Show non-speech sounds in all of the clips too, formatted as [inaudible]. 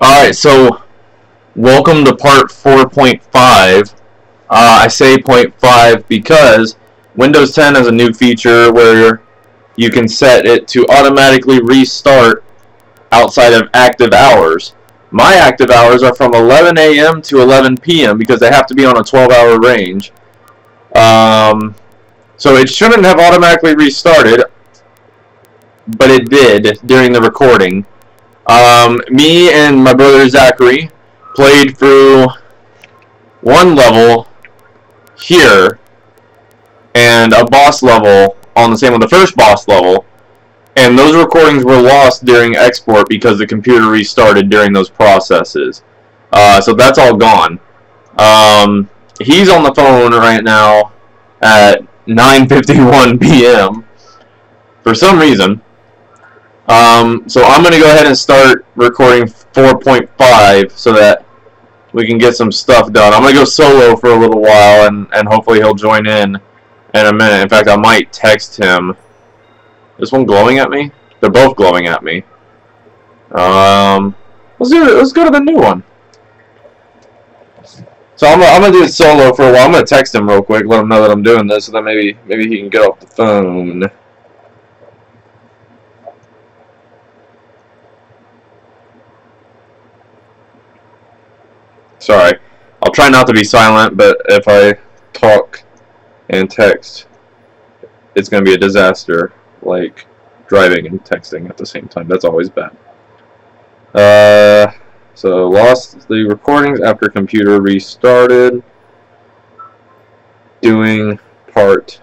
Alright, so welcome to part 4.5. Uh, I say 0.5 because Windows 10 has a new feature where you can set it to automatically restart outside of active hours. My active hours are from 11 a.m. to 11 p.m. because they have to be on a 12-hour range. Um, so it shouldn't have automatically restarted, but it did during the recording. Um, me and my brother Zachary played through one level here and a boss level on the same one, the first boss level, and those recordings were lost during export because the computer restarted during those processes. Uh, so that's all gone. Um, he's on the phone right now at 9.51 p.m. for some reason. Um, so I'm going to go ahead and start recording 4.5 so that we can get some stuff done. I'm going to go solo for a little while and, and hopefully he'll join in in a minute. In fact, I might text him. This one glowing at me? They're both glowing at me. Um, let's, do, let's go to the new one. So I'm, I'm gonna do it solo for a while. I'm gonna text him real quick, let him know that I'm doing this, so that maybe maybe he can get off the phone. Sorry. I'll try not to be silent, but if I talk and text, it's going to be a disaster, like driving and texting at the same time. That's always bad. Uh, so, lost the recordings after computer restarted. Doing part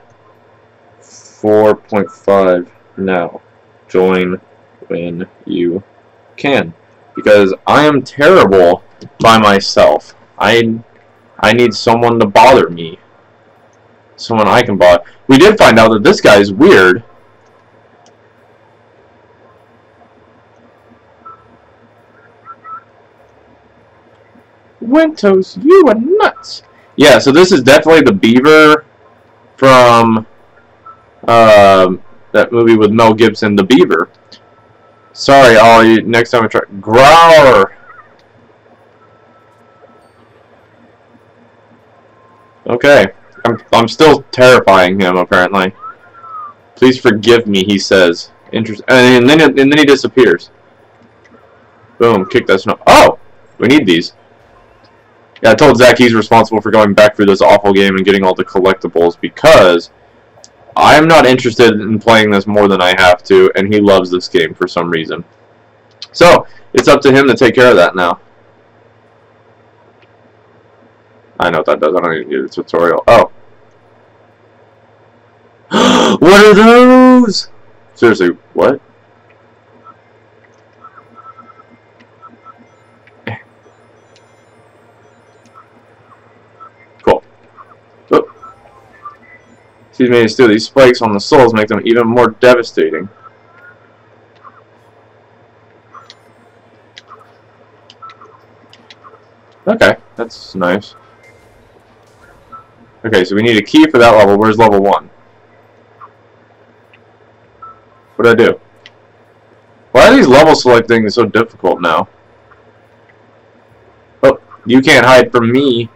4.5 now. Join when you can. Because I am terrible by myself. I I need someone to bother me. Someone I can bother. We did find out that this guy is weird. Wintos, you are nuts. Yeah, so this is definitely the beaver from um, that movie with Mel Gibson, The Beaver. Sorry, Ollie. Next time I try. Growler! Okay. I'm, I'm still terrifying him, apparently. Please forgive me, he says. Interest and then and then he disappears. Boom, kick that snow. Oh! We need these. Yeah, I told Zach he's responsible for going back through this awful game and getting all the collectibles because I am not interested in playing this more than I have to, and he loves this game for some reason. So, it's up to him to take care of that now. I know what that does. I don't need to do a tutorial. Oh. [gasps] what are those? Seriously, what? She's made steal these spikes on the soles make them even more devastating. Okay, that's nice. Okay, so we need a key for that level. Where's level 1? What did I do? Why are these level selecting things so difficult now? Oh, you can't hide from me.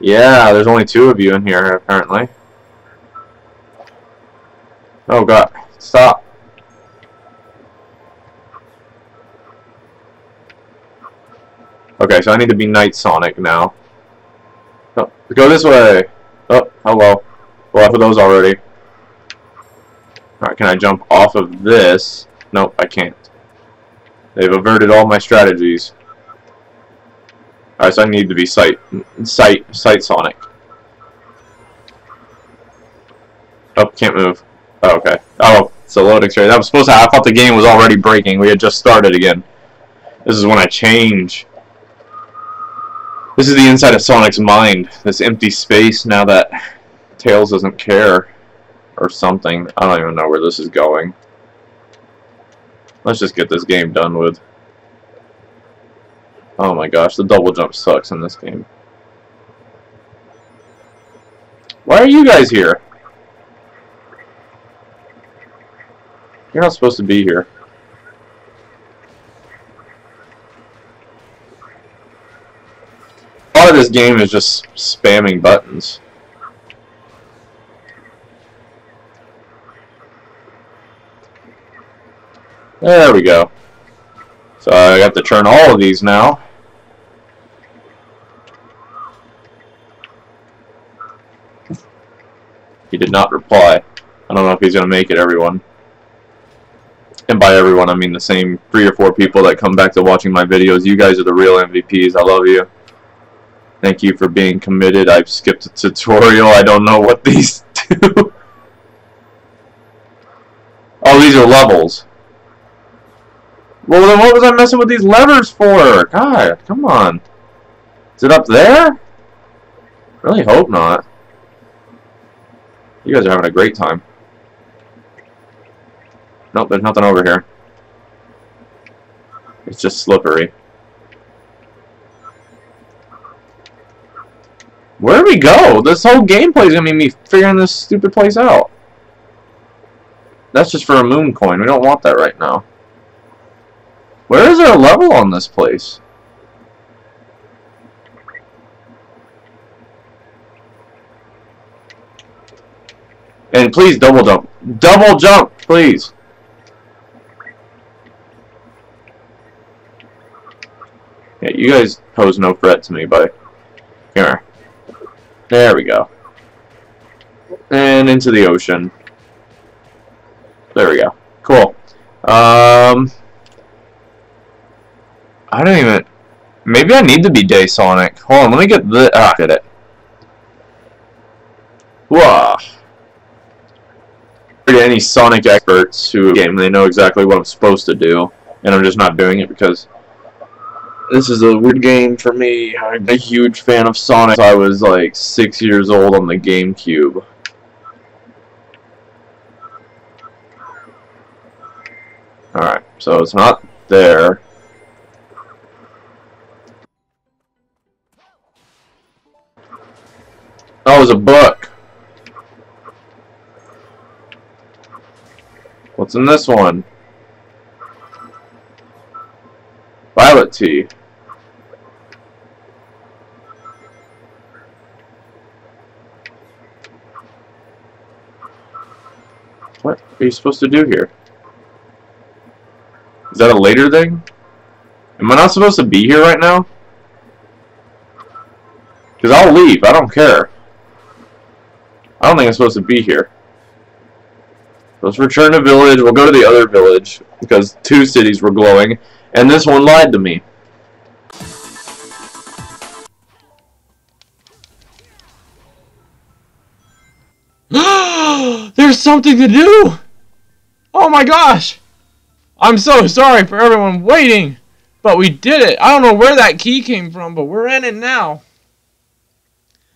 Yeah, there's only two of you in here, apparently. Oh god, stop. Okay, so I need to be Night Sonic now. Oh, go this way. Oh, hello. Well, of those already. Alright, can I jump off of this? Nope, I can't. They've averted all my strategies. Alright, so I need to be sight, sight, sight Sonic. Oh, can't move. Oh, okay. Oh, it's a loading screen. That was supposed to. I thought the game was already breaking. We had just started again. This is when I change. This is the inside of Sonic's mind. This empty space now that Tails doesn't care. Or something. I don't even know where this is going. Let's just get this game done with. Oh my gosh, the double jump sucks in this game. Why are you guys here? You're not supposed to be here. Part of this game is just spamming buttons. There we go. So I got to turn all of these now. He did not reply. I don't know if he's going to make it, everyone. And by everyone, I mean the same three or four people that come back to watching my videos. You guys are the real MVPs. I love you. Thank you for being committed. I've skipped a tutorial. I don't know what these [laughs] do. oh, these are levels. Well, then what was I messing with these levers for? God, come on. Is it up there? Really hope not. You guys are having a great time. Nope, there's nothing over here. It's just slippery. Where do we go? This whole gameplay is gonna be me figuring this stupid place out. That's just for a moon coin. We don't want that right now. Where is there a level on this place? And please double jump. Double jump, please. Yeah, you guys pose no threat to me, buddy. Here. There we go. And into the ocean. There we go. Cool. Um, I don't even... Maybe I need to be Day Sonic. Hold on, let me get the... Ah, get it. Whoa. Any Sonic experts who game, they know exactly what I'm supposed to do, and I'm just not doing it because this is a weird game for me. I'm a huge fan of Sonic. I was like six years old on the GameCube. Alright, so it's not there. Oh, it was a book. What's in this one? Violet tea. What are you supposed to do here? Is that a later thing? Am I not supposed to be here right now? Because I'll leave. I don't care. I don't think I'm supposed to be here. Let's return to village. We'll go to the other village because two cities were glowing, and this one lied to me. [gasps] There's something to do! Oh my gosh! I'm so sorry for everyone waiting, but we did it. I don't know where that key came from, but we're in it now.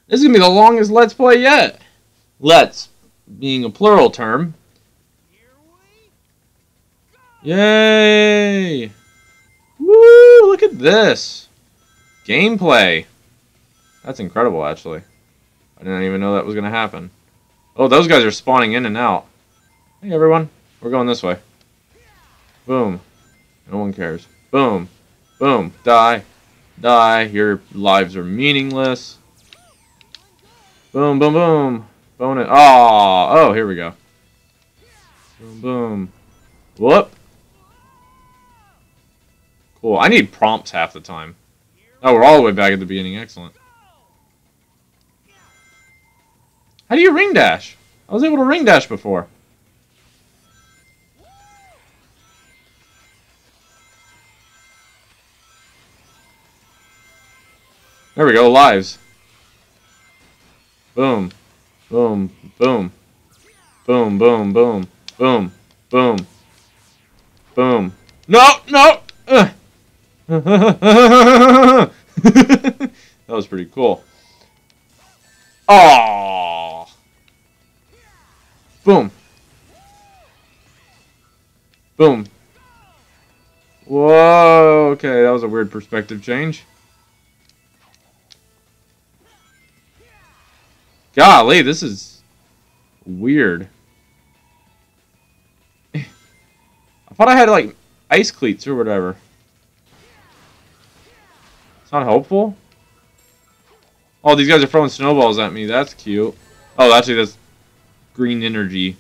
This is going to be the longest Let's Play yet. Let's, being a plural term. Yay! Woo! Look at this! Gameplay! That's incredible, actually. I didn't even know that was going to happen. Oh, those guys are spawning in and out. Hey, everyone. We're going this way. Boom. No one cares. Boom. Boom. Die. Die. Your lives are meaningless. Boom, boom, boom. Bonus. Oh, oh, here we go. Boom, boom. Whoop. Cool. I need prompts half the time. Oh, we're all the way back at the beginning. Excellent. How do you ring dash? I was able to ring dash before. There we go, lives. Boom. Boom. Boom. Boom, boom, boom. Boom. Boom. Boom. No! No! That was pretty cool. Oh. Boom. Boom. Whoa, okay, that was a weird perspective change. Golly, this is weird. [laughs] I thought I had, like, ice cleats or whatever. It's not helpful? Oh, these guys are throwing snowballs at me. That's cute. Oh, actually, that's green energy.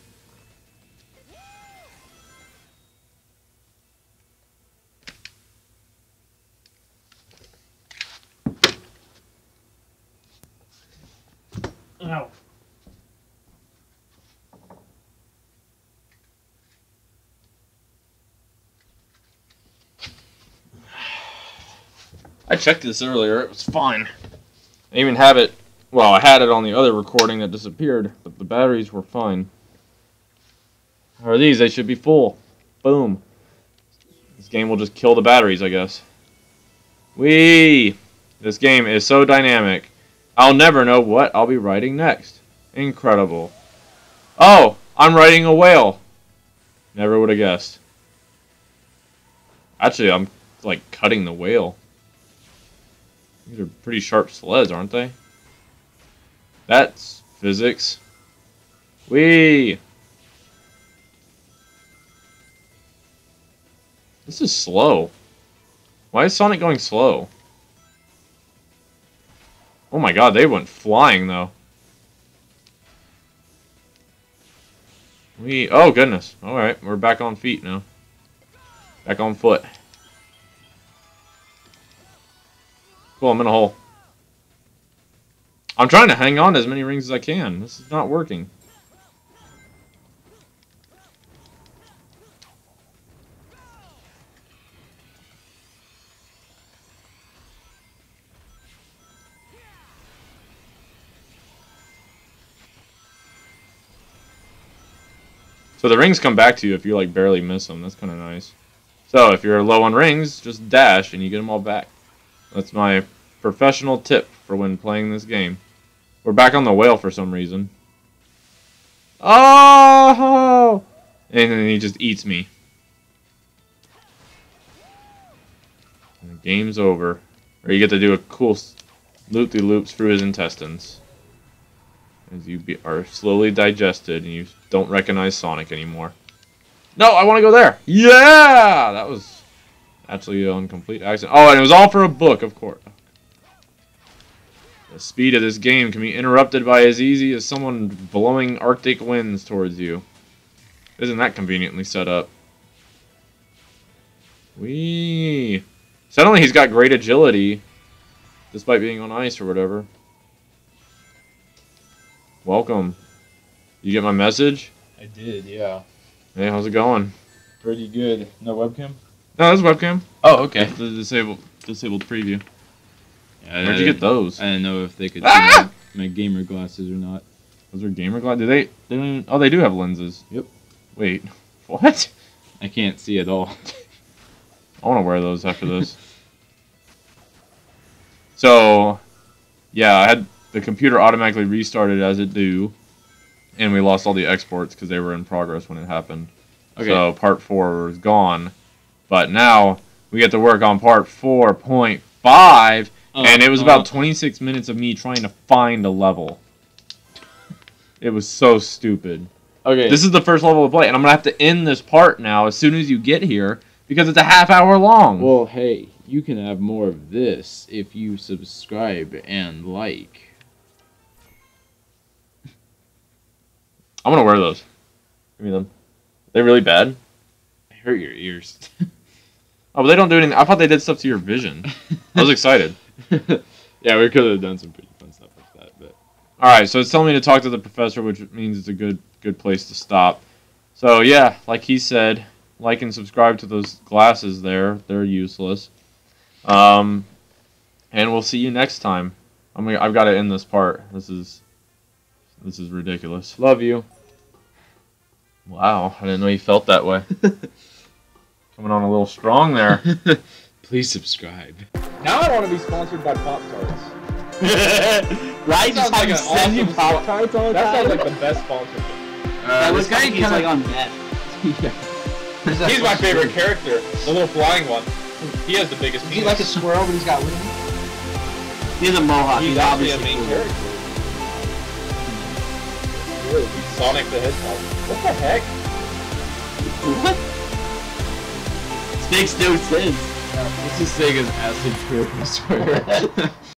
I checked this earlier. It was fine. I even have it. Well, I had it on the other recording that disappeared, but the batteries were fine. Are these? They should be full. Boom. This game will just kill the batteries, I guess. Wee! This game is so dynamic. I'll never know what I'll be writing next. Incredible. Oh, I'm writing a whale. Never would have guessed. Actually, I'm like cutting the whale. These are pretty sharp sleds, aren't they? That's physics. Wee! This is slow. Why is Sonic going slow? Oh my god, they went flying though. We oh goodness. Alright, we're back on feet now. Back on foot. Cool, I'm in a hole. I'm trying to hang on to as many rings as I can. This is not working. So the rings come back to you if you like barely miss them. That's kind of nice. So if you're low on rings, just dash and you get them all back. That's my professional tip for when playing this game. We're back on the whale for some reason. Oh! And then he just eats me. And the game's over. Or you get to do a cool loop-de-loops through his intestines. As you be, are slowly digested and you don't recognize Sonic anymore. No, I want to go there. Yeah! That was actually an complete accident. Oh, and it was all for a book, of course. The speed of this game can be interrupted by as easy as someone blowing arctic winds towards you. Isn't that conveniently set up? Wee. Suddenly he's got great agility, despite being on ice or whatever. Welcome. You get my message? I did, yeah. Hey, how's it going? Pretty good. No webcam? No, that's webcam. Oh, okay. The disabled disabled preview. Yeah, Where'd you get those? I didn't know if they could Ah! see my, my gamer glasses or not. Those are gamer glasses. Do they? They don't. Even, oh, they do have lenses. Yep. Wait. [laughs] What? I can't see at all. [laughs] I want to wear those after this. [laughs] so, yeah, I had the computer automatically restarted as it do, and we lost all the exports because they were in progress when it happened. Okay. So part four was gone, but now we get to work on part four point five, uh, and it was uh. about 26 minutes of me trying to find a level. It was so stupid. Okay. This is the first level to play, and I'm gonna have to end this part now as soon as you get here because it's a half hour long. well, hey, you can have more of this if you subscribe and like. I'm gonna wear those. Give me them. They're really bad? They hurt your ears. [laughs] Oh, but they don't do anything. I thought they did stuff to your vision. I was excited. [laughs] yeah, we could have done some pretty fun stuff like that, but All right, so it's telling me to talk to the professor, which means it's a good good place to stop. So yeah, like he said, like and subscribe to those glasses there. They're useless. Um, and we'll see you next time. I'm gonna, I've got to end this part. This is this is ridiculous. love you. Wow, I didn't know you felt that way. [laughs] Coming on a little strong there. [laughs] Please subscribe. Now I want to be sponsored by Pop Tarts. [laughs] right? Sounds Just like an you send you awesome Pop Tarts all the That sounds like the best sponsorship. Uh, yeah, this this guy guy he's kinda- like on meth. [laughs] yeah. He's my favorite character, the little flying one. He has the biggest Is he like a squirrel, but he's got wings? He's a mohawk. He's He's, actually a main cool. character. Sonic the Hedgehog. What the heck? What? This makes no sense. Let's just say acid trip, I swear.